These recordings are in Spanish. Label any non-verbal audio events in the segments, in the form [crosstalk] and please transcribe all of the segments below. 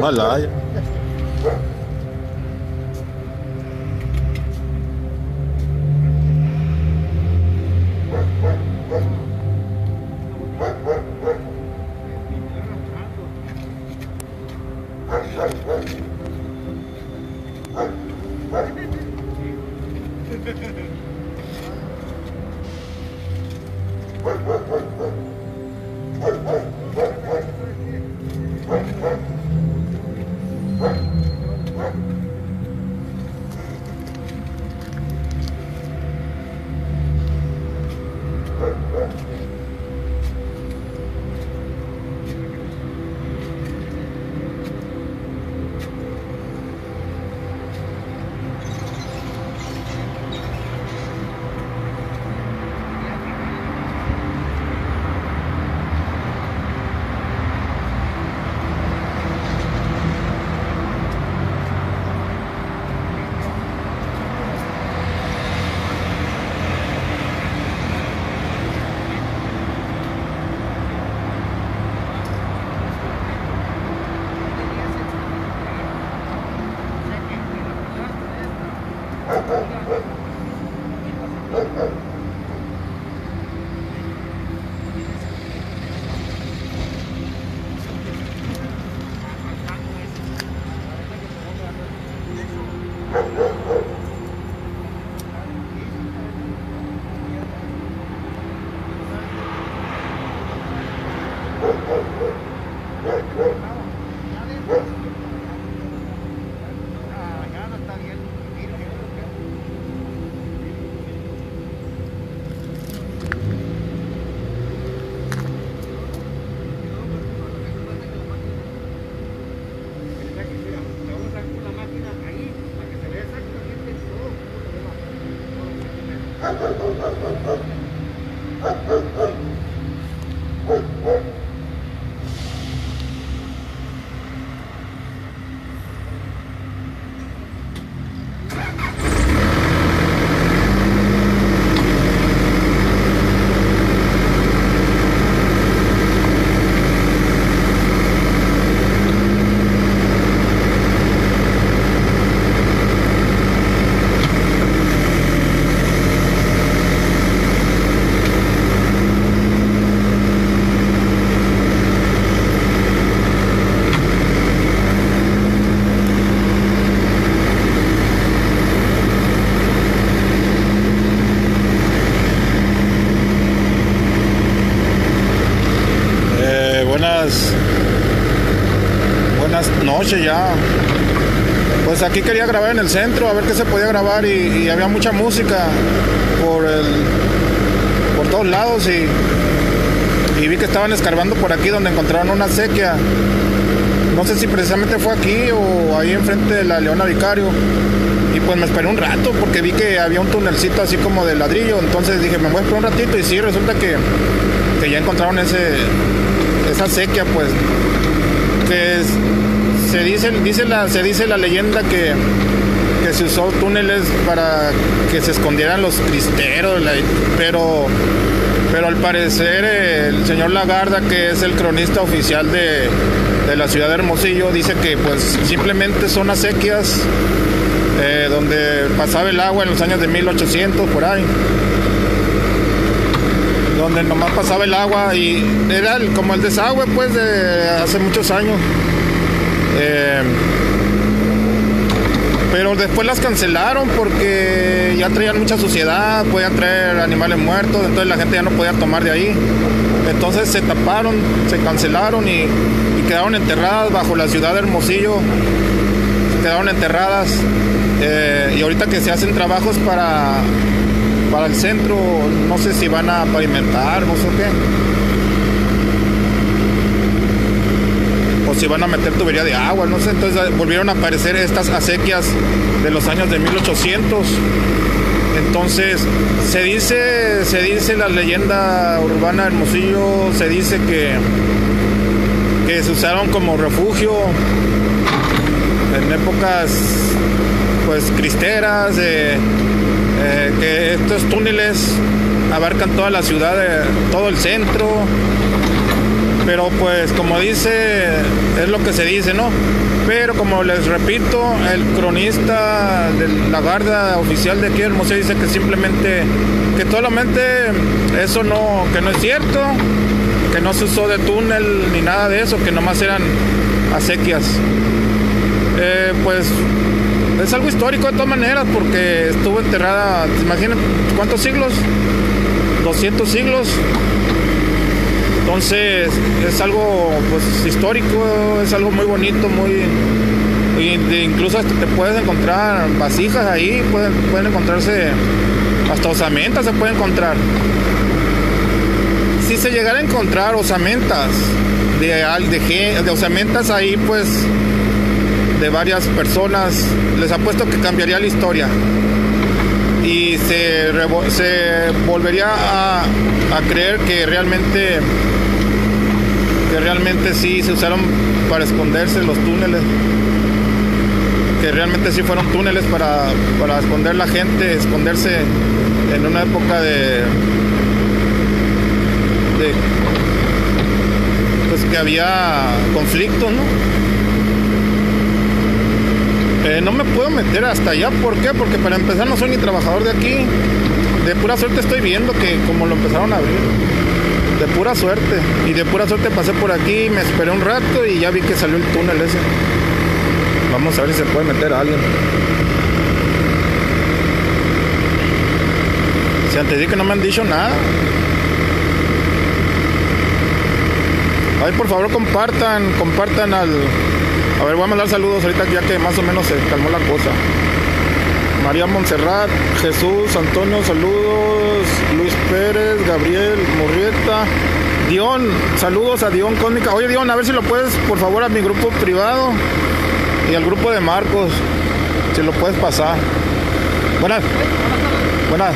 Malaya. Eh, buenas noches ya. Pues aquí quería grabar en el centro, a ver qué se podía grabar y, había mucha música por el por todos lados y, y vi que estaban escarbando por aquí donde encontraron una sequía. No sé si precisamente fue aquí o ahí enfrente de la Leona Vicario. Y pues me esperé un rato porque vi que había un tunelcito así como de ladrillo. Entonces dije, me voy a esperar un ratito. Y sí, resulta que, que ya encontraron ese, esa pues. Es- se, dice, dice la, se dice la leyenda que, que se usó túneles para que se escondieran los cristeros. pero, pero al parecer el señor Lagarda, que es el cronista oficial de, de la ciudad de Hermosillo, dice que pues simplemente son acequias eh, donde pasaba el agua en los años de 1800 por ahí donde nomás pasaba el agua y era como el desagüe pues de hace muchos años Eh, pero después las cancelaron porque ya traían mucha suciedad, podían traer animales muertos, entonces la gente ya no podía tomar de ahí. Entonces se taparon, se cancelaron y, y quedaron enterradas bajo la ciudad de Hermosillo. Quedaron enterradas. Eh, y ahorita que se hacen trabajos para, para el centro, no sé si van a pavimentar, no sé qué. O si van a meter tubería de agua, no sé. Entonces eh, volvieron a aparecer estas acequias de los años de 1800. Entonces, se dice, se dice la leyenda urbana de Hermosillo, se dice que, que se usaron como refugio en épocas pues cristeras, eh, eh, que estos túneles abarcan toda la ciudad, todo el centro, pero pues como dice, es lo que se dice, ¿no? Pero como les repito, el cronista de la guardia oficial de aquí del museo dice que simplemente, que solamente eso no, que no es cierto, que no se usó de túnel ni nada de eso, que nomás eran acequias. Eh, pues es algo histórico de todas maneras porque estuvo enterrada, imaginen cuántos siglos, 200 siglos. Entonces es algo pues histórico, es algo muy bonito, muy incluso te puedes encontrar vasijas ahí, pueden, pueden encontrarse hasta osamentas se puede encontrar. Si se llegara a encontrar osamentas de, de, de osamentas ahí pues de varias personas, les apuesto que cambiaría la historia. Y se, se volvería a, creer que realmente que realmente sí se usaron para esconderse los túneles. Que realmente sí fueron túneles para, para esconder la gente esconderse en una época de, de pues que había conflictos no eh, no me puedo meter hasta allá. ¿Por qué? Porque para empezar no soy ni trabajador de aquí. De pura suerte estoy viendo que como lo empezaron a abrir. De pura suerte. Y de pura suerte pasé por aquí, me esperé un rato y ya vi que salió el túnel ese. Vamos a ver si se puede meter a alguien. Si antes di que no me han dicho nada. Ay, por favor compartan, compartan al, a ver, voy a mandar saludos ahorita ya que más o menos se calmó la cosa. María Montserrat, Jesús, Antonio, saludos. Luis Pérez, Gabriel, Morrieta. Dion, saludos a Dion Cósmica. Oye, Dion, a ver si lo puedes, por favor, a mi grupo privado y al grupo de Marcos. Si lo puedes pasar. Buenas. Buenas.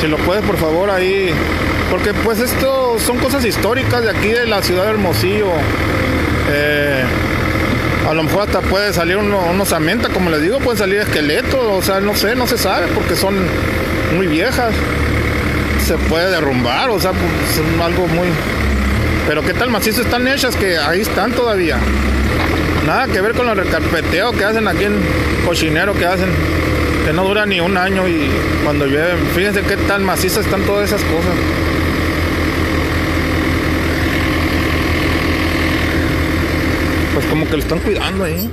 Si lo puedes, por favor, ahí. Porque pues esto son cosas históricas de aquí de la ciudad de Hermosillo. Eh, a lo mejor hasta puede salir uno, unos amenta, como les digo, pueden salir esqueletos, o sea, no sé, no se sabe porque son muy viejas. Se puede derrumbar, o sea, pues, son algo muy. Pero qué tal macizo están hechas que ahí están todavía. Nada que ver con el recarpeteo que hacen aquí en cochinero que hacen, que no dura ni un año y cuando llueven. Fíjense qué tal macizas están todas esas cosas. Pues como que lo están cuidando ahí.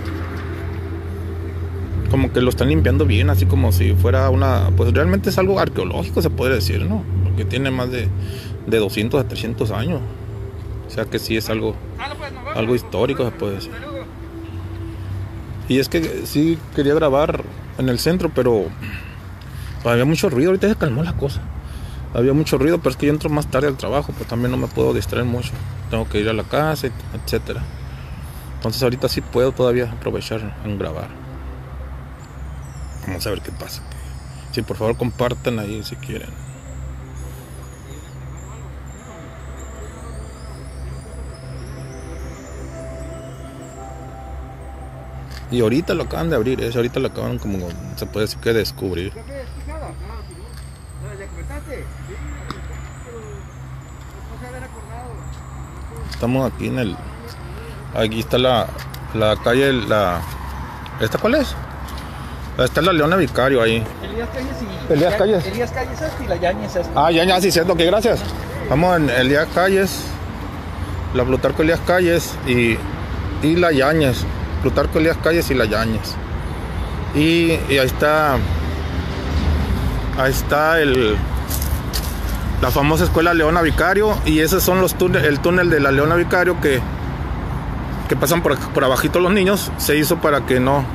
Como que lo están limpiando bien, así como si fuera una... Pues realmente es algo arqueológico, se puede decir, ¿no? Porque tiene más de, de 200 a 300 años. O sea que sí es algo, algo histórico, se puede decir. Y es que sí quería grabar en el centro, pero había mucho ruido. Ahorita se calmó la cosa. Había mucho ruido, pero es que yo entro más tarde al trabajo, pues también no me puedo distraer mucho. Tengo que ir a la casa, etcétera. Entonces ahorita sí puedo todavía aprovechar en grabar. Vamos a ver qué pasa. Sí, por favor compartan ahí si quieren. Y ahorita lo acaban de abrir, eso ahorita lo acaban como se puede decir que descubrir. Estamos aquí en el Aquí está la, la calle, la... ¿Esta cuál es? Está la Leona Vicario ahí. Elías Calles y... Elías Calles. Elías Calles y la Yañez Ah, Yañez, sí, cierto, que gracias. Vamos en Elías Calles, la Plutarco Elías Calles y, y la Yañez. Plutarco Elías Calles y la Yañez. Y, y ahí está... Ahí está el la famosa escuela Leona Vicario y esos son los túneles, el túnel de la Leona Vicario que que pasan por, por abajito los niños se hizo para que no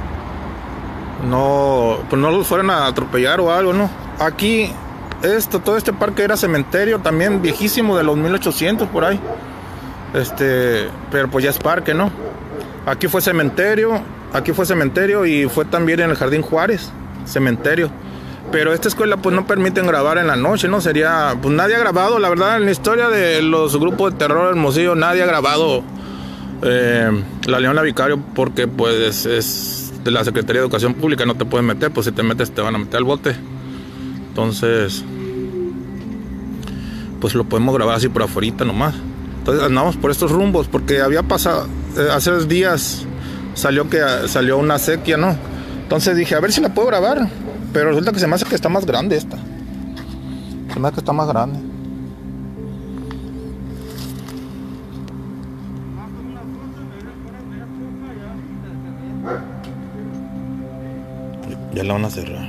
no pues no los fueran a atropellar o algo, ¿no? Aquí esto todo este parque era cementerio también viejísimo de los 1800 por ahí. Este, pero pues ya es parque, ¿no? Aquí fue cementerio, aquí fue cementerio y fue también en el Jardín Juárez, cementerio. Pero esta escuela pues no permiten grabar en la noche, ¿no? Sería, pues nadie ha grabado, la verdad, en la historia de los grupos de terror hermosillo, nadie ha grabado eh, la Vicario porque pues es de la Secretaría de Educación Pública, no te pueden meter, pues si te metes te van a meter al bote. Entonces, pues lo podemos grabar así por afuera nomás. Entonces andamos por estos rumbos porque había pasado, eh, hace días salió que salió una sequía, ¿no? Entonces dije, a ver si la puedo grabar. Pero resulta que se me hace que está más grande esta. Se me hace que está más grande. La van a cerrar.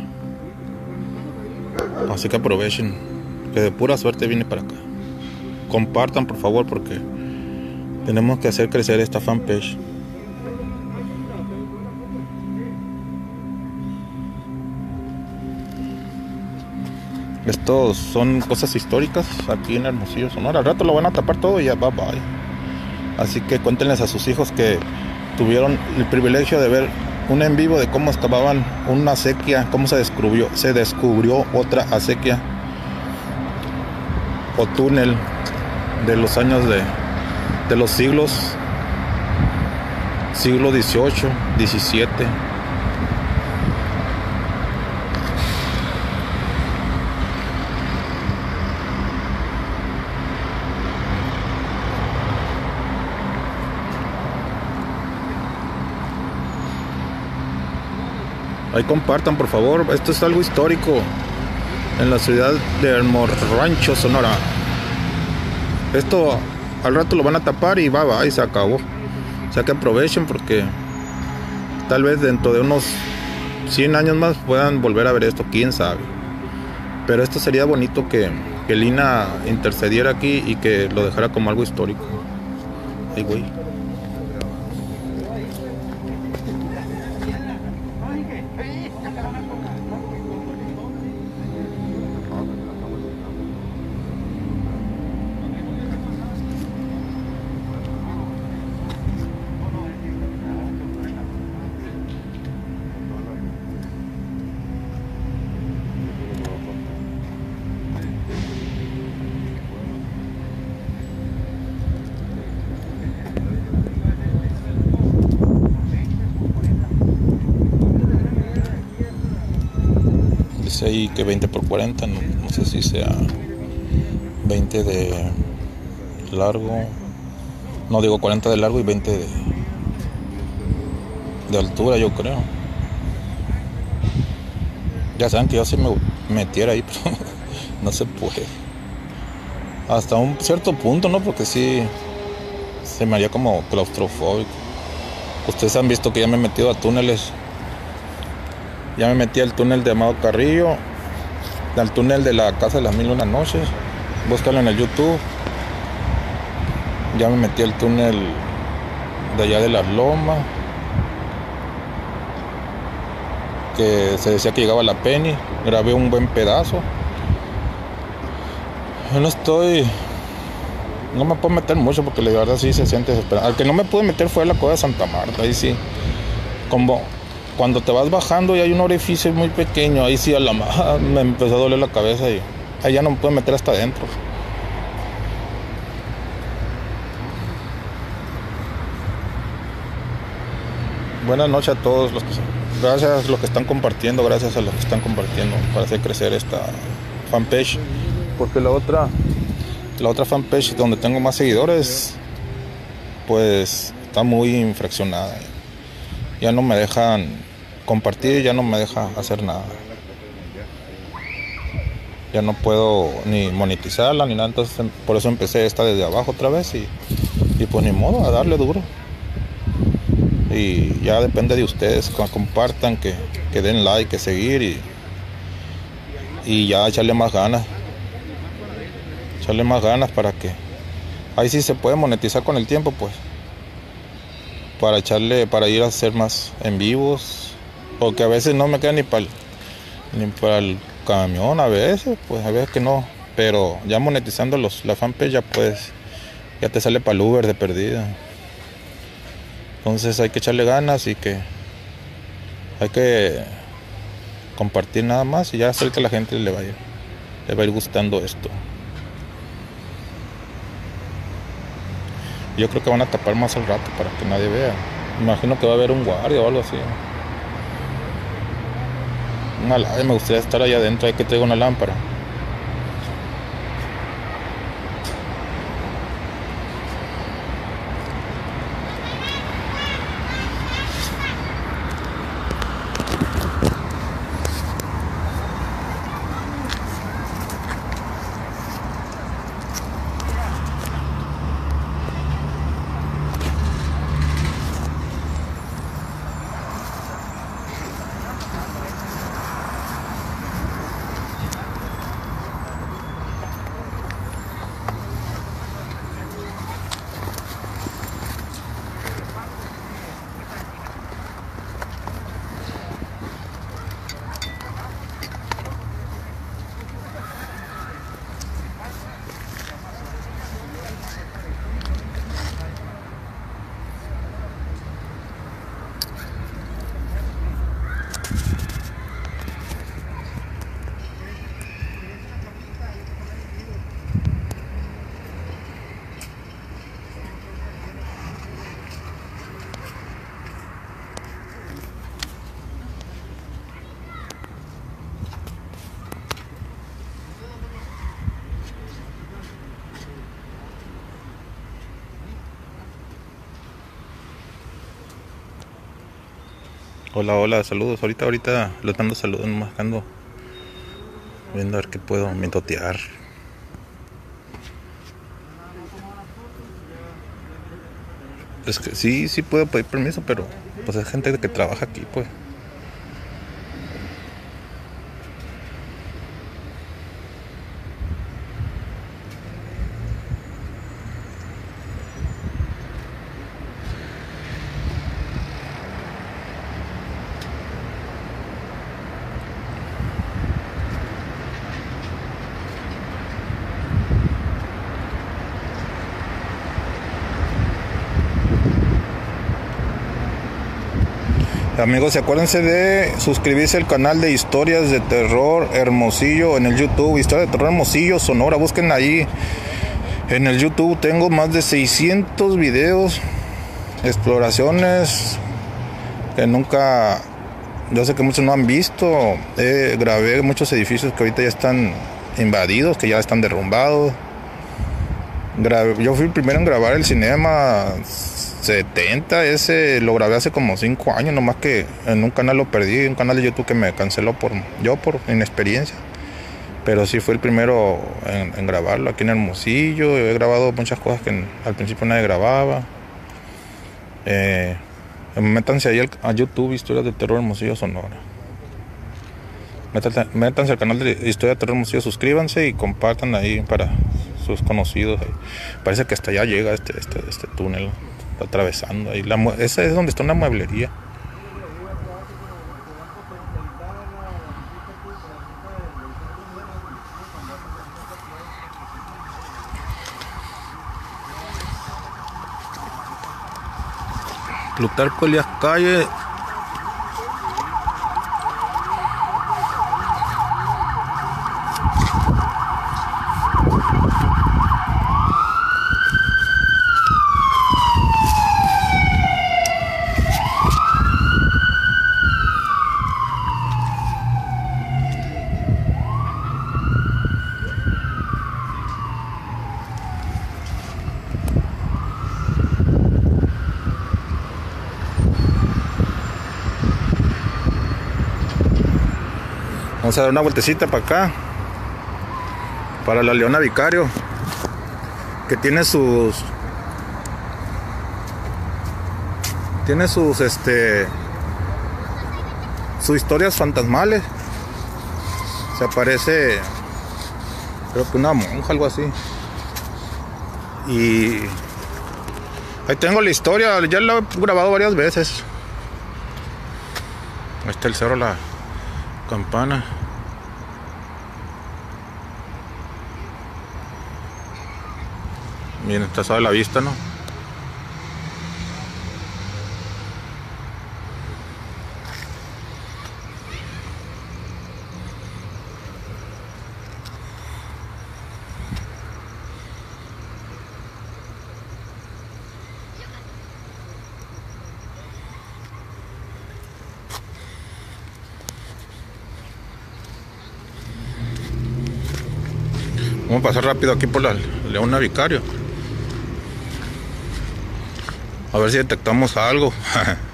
Así que aprovechen. Que de pura suerte viene para acá. Compartan por favor porque tenemos que hacer crecer esta fanpage. Estos son cosas históricas aquí en Hermosillo, Sonora. Al rato lo van a tapar todo y ya bye bye. Así que cuéntenles a sus hijos que tuvieron el privilegio de ver un en vivo de cómo excavaban una acequia, cómo se descubrió, se descubrió otra acequia o túnel de los años de, de los siglos siglo XVIII, XVII. Compartan, por favor. Esto es algo histórico en la ciudad de Rancho, Sonora. Esto al rato lo van a tapar y va, va, y se acabó. O sea que aprovechen porque tal vez dentro de unos 100 años más puedan volver a ver esto, quién sabe. Pero esto sería bonito que, que Lina intercediera aquí y que lo dejara como algo histórico. Dice ahí que 20 por 40, no, sé si sea 20 de largo, no digo 40 de largo y 20 de, de altura, yo creo. Ya saben que yo si me metiera ahí, [laughs] pero no se puede. Hasta un cierto punto, ¿no? Porque sí se me haría como claustrofóbico. Ustedes han visto que ya me he metido a túneles. Ya me metí al túnel de Amado Carrillo, al túnel de la Casa de las Mil Una Noches. Búscalo en el YouTube. Ya me metí al túnel de allá de las Lomas. Que se decía que llegaba la Penny. Grabé un buen pedazo. Yo no estoy. No me puedo meter mucho porque la verdad sí se siente desesperado. Al que no me pude meter fue a la cueva de Santa Marta. Ahí sí. Como cuando te vas bajando y hay un orificio muy pequeño, ahí sí a la [laughs] me empezó a doler la cabeza y ahí ya no me puedo meter hasta adentro. Buenas noches a todos los que gracias a los que están compartiendo, gracias a los que están compartiendo para hacer crecer esta fanpage, porque la otra la otra fanpage donde tengo más seguidores pues está muy infraccionada. Ya no me dejan compartir, ya no me deja hacer nada. Ya no puedo ni monetizarla ni nada, entonces em- por eso empecé esta desde abajo otra vez y, y pues ni modo, a darle duro. Y ya depende de ustedes, que compartan, que, que den like, que seguir y, y ya echarle más ganas. Echarle más ganas para que ahí sí se puede monetizar con el tiempo, pues. Para echarle, para ir a hacer más en vivos. Porque a veces no me queda ni para el, ni para el camión, a veces, pues a veces que no. Pero ya monetizando los, la fanpage ya puedes, ya te sale para el Uber de perdida. Entonces hay que echarle ganas y que hay que compartir nada más y ya hacer que la gente le vaya, le va a ir gustando esto. Yo creo que van a tapar más al rato para que nadie vea. Imagino que va a haber un guardia o algo así. Una me gustaría estar allá adentro, hay que traigo una lámpara. Hola, hola, saludos. Ahorita, ahorita los mando saludos, nomás ando viendo a ver qué puedo mentotear. Es que sí, sí puedo pedir permiso, pero pues hay gente que trabaja aquí, pues. Amigos, acuérdense de suscribirse al canal de Historias de Terror Hermosillo en el YouTube. Historia de Terror Hermosillo, Sonora. Busquen ahí en el YouTube. Tengo más de 600 videos, exploraciones que nunca, yo sé que muchos no han visto. grabé muchos edificios que ahorita ya están invadidos, que ya están derrumbados. yo fui el primero en grabar el cinema 70, ese lo grabé hace como 5 años, nomás que en un canal lo perdí, un canal de YouTube que me canceló por yo por inexperiencia. Pero sí fue el primero en, grabarlo aquí en Hermosillo. He grabado muchas cosas que al principio nadie grababa. Eh, métanse ahí a YouTube, Historias de Terror Hermosillo Sonora. Métanse, al canal de Historia de Terror Hermosillo, suscríbanse y compartan ahí para sus conocidos. Parece que hasta allá llega este, este, este túnel atravesando ahí. La, esa es donde está una mueblería. Plutarco Elias Calle dar una vueltecita para acá. Para la Leona Vicario. Que tiene sus. Tiene sus este. Sus historias fantasmales. Se aparece. Creo que una monja, algo así. Y. Ahí tengo la historia, ya la he grabado varias veces. Ahí está el cerro La Campana. Miren, está suave la vista, ¿no? Vamos a pasar rápido aquí por la Leona Vicario. A ver si detectamos algo. [laughs]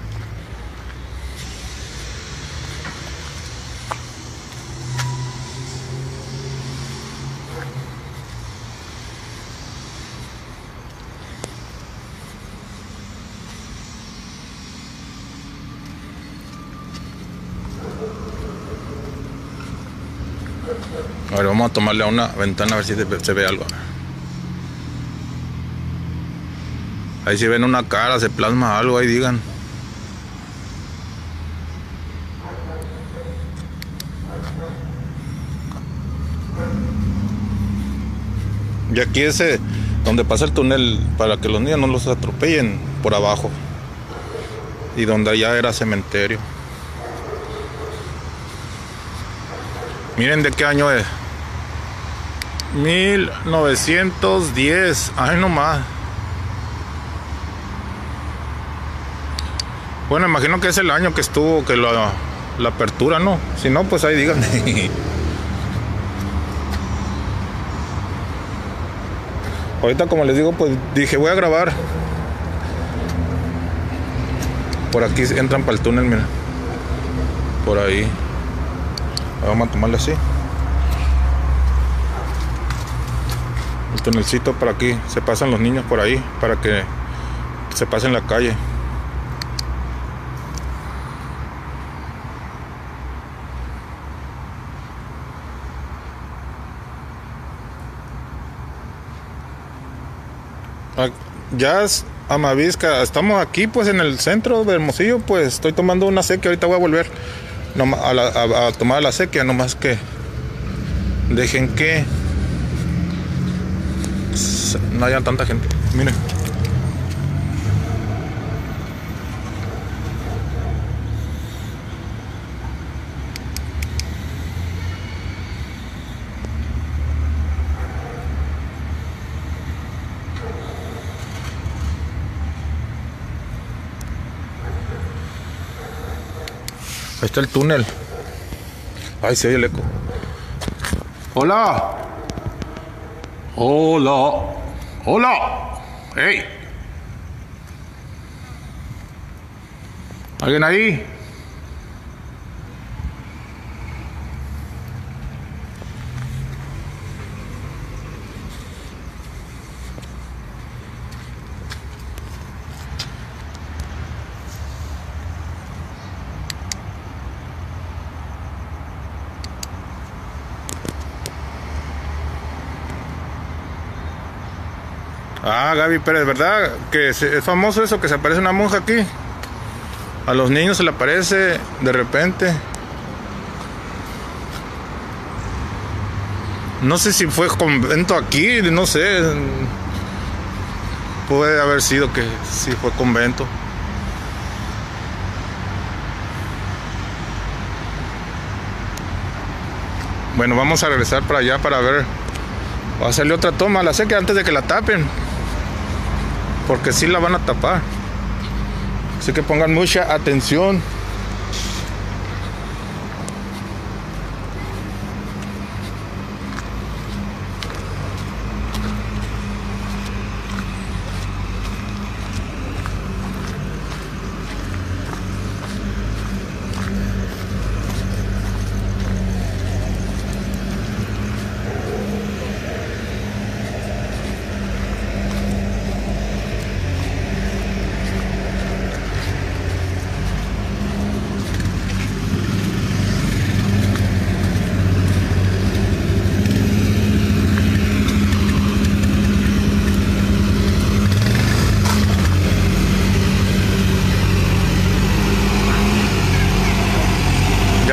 A ver, vamos a tomarle a una ventana a ver si se ve algo. Ahí si ven una cara, se plasma algo, ahí digan. Y aquí ese donde pasa el túnel para que los niños no los atropellen por abajo. Y donde allá era cementerio. Miren de qué año es. 1910. Ay, no Bueno, imagino que es el año que estuvo, que la, la apertura, ¿no? Si no, pues ahí díganme. [laughs] Ahorita, como les digo, pues dije, voy a grabar. Por aquí entran para el túnel, mira. Por ahí. Vamos a tomarle así. El tunelcito para aquí. Se pasan los niños por ahí para que se pasen la calle. Es Amavisca, estamos aquí pues en el centro de Hermosillo, pues estoy tomando una sequía, ahorita voy a volver a, tomar la sequía, nomás que dejen que no haya tanta gente. Miren. Está el túnel. Ay, sí hay el eco. Hola. Hola. Hola. Hey. ¿Alguien ahí? Ah, Gaby Pérez, ¿verdad? Que es famoso eso, que se aparece una monja aquí. A los niños se le aparece de repente. No sé si fue convento aquí, no sé. Puede haber sido que sí fue convento. Bueno, vamos a regresar para allá para ver. Va a hacerle otra toma la sé que antes de que la tapen porque si la van a tapar. Así que pongan mucha atención.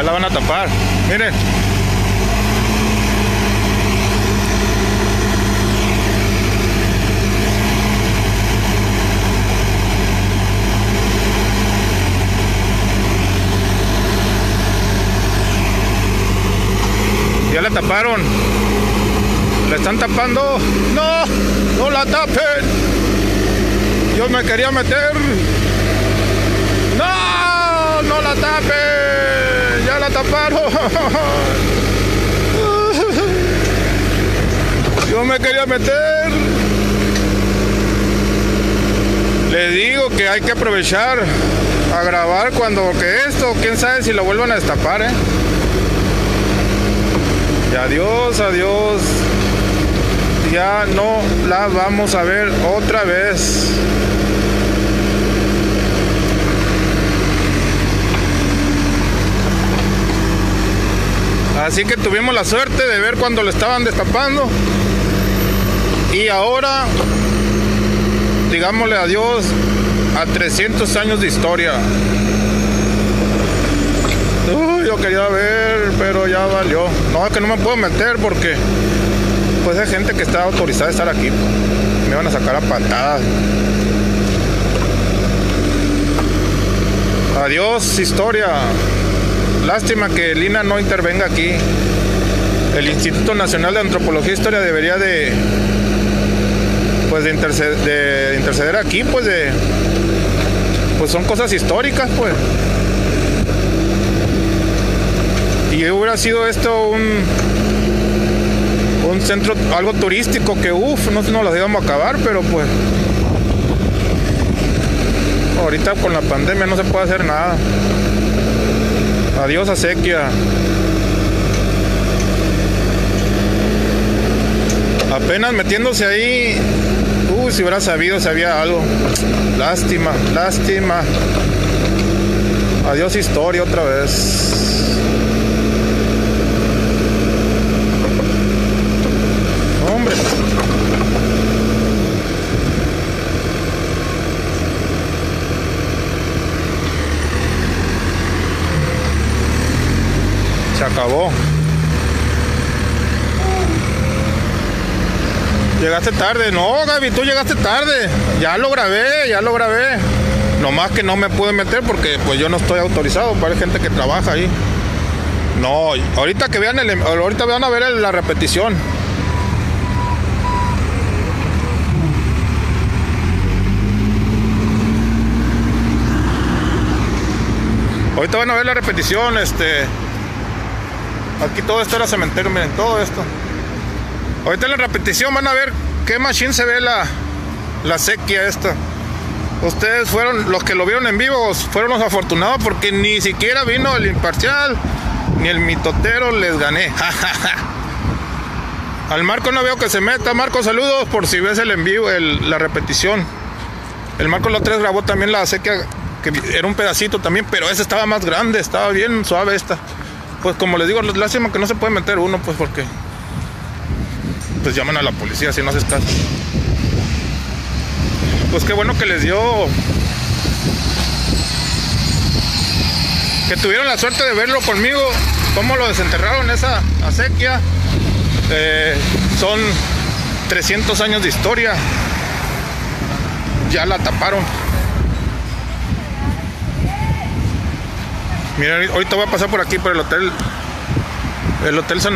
La van a tapar. Miren. Ya la taparon. La están tapando. No, no la tapen. Yo me quería meter. No, no la tapen ya la taparon. No me quería meter. Le digo que hay que aprovechar a grabar cuando que esto, quién sabe si lo vuelvan a destapar, ¿eh? Y adiós, adiós. Ya no la vamos a ver otra vez. Así que tuvimos la suerte de ver cuando lo estaban destapando. Y ahora, digámosle adiós a 300 años de historia. Uy, yo quería ver, pero ya valió. No, es que no me puedo meter porque pues hay gente que está autorizada a estar aquí. Me van a sacar a patadas. Adiós, historia. Lástima que Lina no intervenga aquí. El Instituto Nacional de Antropología e Historia debería de pues de interceder, de interceder aquí, pues de pues son cosas históricas, pues. Y hubiera sido esto un un centro algo turístico que uff, no nos lo íbamos a acabar, pero pues ahorita con la pandemia no se puede hacer nada. Adiós acequia. Apenas metiéndose ahí. Uy, si hubiera sabido si había algo. Lástima, lástima. Adiós historia otra vez. Hombre. Se Llegaste tarde. No, Gaby, tú llegaste tarde. Ya lo grabé, ya lo grabé. Nomás que no me pude meter porque pues yo no estoy autorizado. Para gente que trabaja ahí. No, ahorita que vean el, ahorita van a ver la repetición. Ahorita van a ver la repetición, este. Aquí todo esto era cementerio, miren, todo esto. Ahorita en la repetición van a ver qué machine se ve la, la sequía esta. Ustedes fueron, los que lo vieron en vivo, fueron los afortunados porque ni siquiera vino el imparcial, ni el mitotero, les gané. [laughs] Al Marco no veo que se meta. Marco, saludos por si ves el en vivo, el, la repetición. El Marco 3 grabó también la sequía, que era un pedacito también, pero ese estaba más grande, estaba bien suave esta. Pues como les digo, lástima que no se puede meter uno, pues porque pues llaman a la policía si no haces caso. Pues qué bueno que les dio. Que tuvieron la suerte de verlo conmigo, cómo lo desenterraron esa acequia. Eh, son 300 años de historia. Ya la taparon. Mira, ahorita voy a pasar por aquí por el hotel. El hotel San